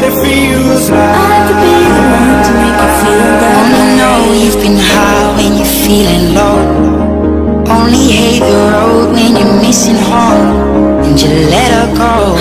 What it feels like. I could be the one to make you feel that Only know you've been high when you're feeling low. Only hate the road when you're missing home. And you let her go.